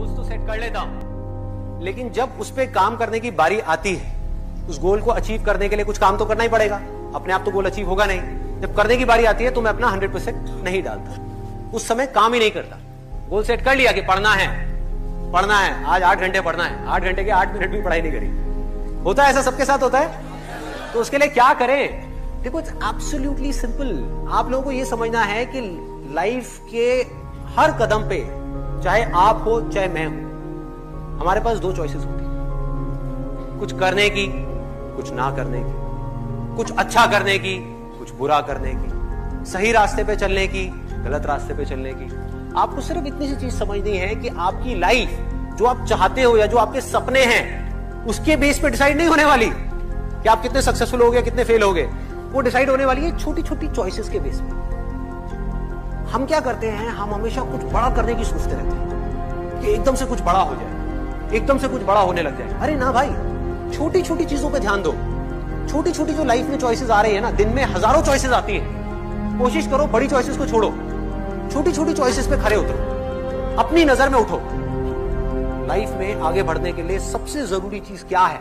Goals तो set कर लेता। हूँ लेकिन जब उस पर काम करने की बारी आती है, उस गोल को अचीव करने के लिए कुछ काम तो करना ही पड़ेगा। अपने आप तो गोल अचीव होगा नहीं। जब करने की बारी आती है तो मैं अपना हंड्रेड परसेंट नहीं डालता। उस समय काम ही नहीं करता। गोल सेट कर लिया कि पढ़ना है। पढ़ना है। आज आठ घंटे पढ़ना है। आठ घंटे के आठ मिनट भी पढ़ाई नहीं करी। होता है ऐसा सबके साथ होता है? तो उसके लिए क्या करें? देखो इट्स एब्सोल्युटली सिंपल आप लोगों को यह समझना है कि लाइफ के हर कदम पे चाहे आप हो, चाहे मैं हूँ। हमारे पास दो चॉइसेस होती हैं। कुछ करने की, कुछ ना करने की। कुछ अच्छा करने की, कुछ बुरा करने की। सही रास्ते पे चलने की, गलत रास्ते पे चलने की। आपको सिर्फ़ इतनी सी चीज़ समझनी है कि आपकी लाइफ जो आप चाहते हो या जो आपके सपने हैं, उसके बेस पे डिसाइड नहीं होने वाली। कि आप कितने सक्सेसफुल हो गए कितने फेल हो गए वो डिसाइड होने वाली है छोटी छोटी चॉइसेस के बेस पे। हम क्या करते हैं, हम हमेशा कुछ बड़ा करने की सोचते रहते हैं कि एकदम से कुछ बड़ा हो जाए, एकदम से कुछ बड़ा होने लग जाए। अरे ना भाई छोटी छोटी चीज़ों पे ध्यान दो। छोटी छोटी जो लाइफ में चॉइसेस आ रही है ना, दिन में हज़ारों चॉइसेस आती है। कोशिश करो, बड़ी चॉइसेस को छोड़ो। छोटी छोटी चॉइसेस पे खड़े उतरो। अपनी नज़र में उठो। लाइफ में आगे बढ़ने के लिए सबसे ज़रूरी चीज़ क्या है?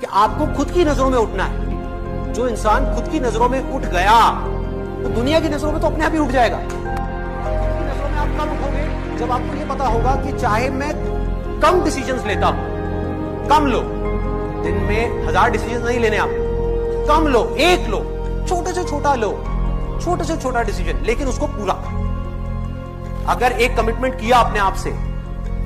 कि आपको खुद की नज़रों में उठना है। जो इंसान खुद की नज़रों में उठ गया तो दुनिया की नज़रों में तो अपने आप ही उठ जाएगा। कब उठोगे जब आपको यह पता होगा कि चाहे मैं कम डिसीजंस लेता हूँ, कम लो। दिन में हज़ार डिसीज़न नहीं लेने आप। कम लो, एक लो, छोटे से छोटा लो, छोटे से छोटा डिसीज़न लेकिन उसको पूरा अगर एक कमिटमेंट किया अपने आप से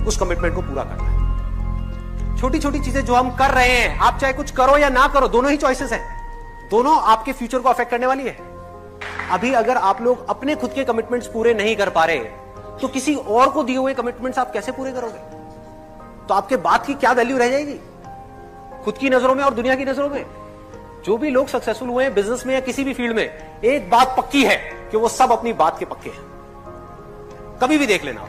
उस कमिटमेंट को पूरा करना है। छोटी छोटी चीज़ें जो हम कर रहे हैं, आप चाहे कुछ करो या ना करो, दोनों ही चॉइसेस हैं। दोनों आपके फ्यूचर को अफेक्ट करने वाली है। अभी अगर आप लोग अपने खुद के कमिटमेंट्स पूरे नहीं कर पा रहे तो किसी और को दिए हुए कमिटमेंट्स आप कैसे पूरे करोगे? तो आपके बात की क्या वैल्यू रह जाएगी? खुद की नज़रों में और दुनिया की नज़रों में? जो भी लोग सक्सेसफुल हुए हैं बिज़नेस में या किसी भी फ़ील्ड में, एक बात पक्की है कि वो सब अपनी बात के पक्के हैं। कभी भी देख लेना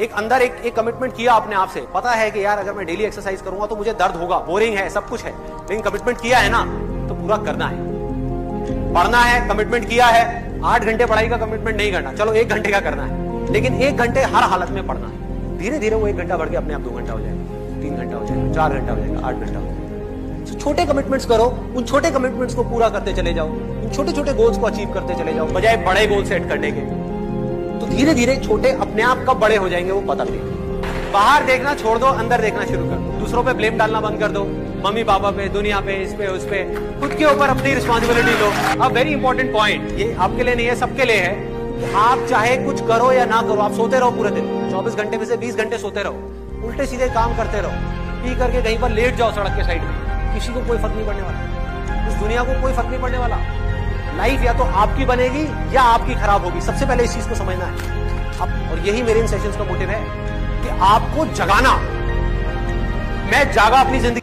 एक अंदर एक एक कमिटमेंट किया अपने आप से पता है कि यार अगर मैं डेली एक्सरसाइज करूँगा तो मुझे दर्द होगा बोरिंग है, सब कुछ है। लेकिन कमिटमेंट किया है ना तो पूरा करना है। पढ़ना है कमिटमेंट किया है आठ घंटे पढ़ाई का कमिटमेंट नहीं करना। चलो, एक घंटे का करना है। लेकिन एक घंटे हर हालत में पढ़ना है। धीरे धीरे वो एक घंटा बढ़ के अपने आप दो घंटा हो जाएगा, तीन घंटा हो जाएगा, चार घंटा हो जाएगा, आठ घंटा हो जाएगा। छोटे कमिटमेंट्स करो, उन छोटे कमिटमेंट्स को पूरा करते चले जाओ, उन छोटे छोटे गोल्स को अचीव करते चले जाओ, बजाय बड़े गोल सेट करने के। तो धीरे धीरे छोटे अपने आप कब बड़े हो जाएँगे वो पता नहीं। बाहर देखना छोड़ दो, अंदर देखना शुरू कर दो। दूसरों पे ब्लेम डालना बंद कर दो। मम्मी पापा पे, दुनिया पे, इस पे, उस पे, खुद के ऊपर अपनी रिस्पॉन्सिबिलिटी लो। अब वेरी इंपॉर्टेंट पॉइंट ये आपके लिए नहीं है, सबके लिए है। आप चाहे कुछ करो या ना करो, आप सोते रहो पूरे दिन। चौबीस घंटे में से बीस घंटे सोते रहो। उल्टे सीधे काम करते रहो। पी करके कहीं पर लेट जाओ सड़क के साइड में। किसी को कोई फ़र्क नहीं पड़ने वाला। उस दुनिया को कोई फ़र्क नहीं पड़ने वाला। लाइफ या तो आपकी बनेगी या आपकी खराब होगी। सबसे पहले इस चीज़ को समझना है। अब, और यही मेरे इन सेशंस का मोटिव है कि आपको जगाना। मैं जागा अपनी ज़िंदगी